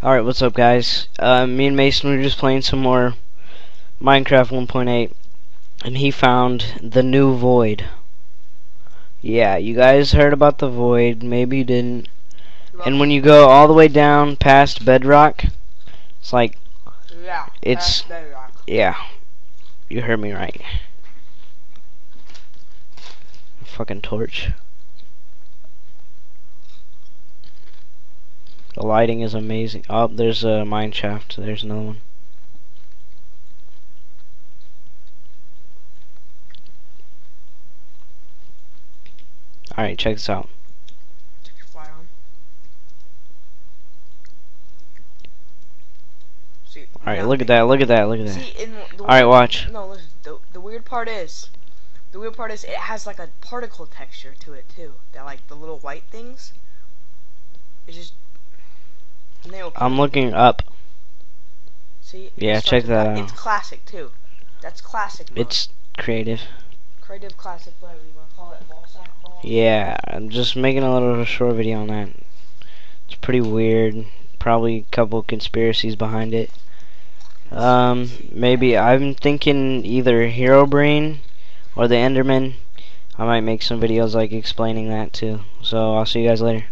Alright, what's up guys? Uh, me and Mason were just playing some more Minecraft 1.8 and he found the new void. Yeah, you guys heard about the void, maybe you didn't. And when you go all the way down past bedrock, it's like, Yeah. It's- yeah, you heard me right. Fucking torch. The lighting is amazing. Oh, there's a mine shaft. There's another one. Alright, check this out. Took your fly on. See, Alright, look at that, look at that, look at that. See, in the Alright, watch. No, listen. The, the weird part is, the weird part is it has like a particle texture to it too. That like the little white things. It's just. They I'm looking up. See. yeah, check that out. It's classic too. That's classic mode. It's creative. creative classic, whatever you want to call it. Ball sack ball. Yeah, I'm just making a little short video on that. It's pretty weird. Probably a couple conspiracies behind it. Um, maybe I'm thinking either Herobrine or the Enderman. I might make some videos like explaining that too. So I'll see you guys later.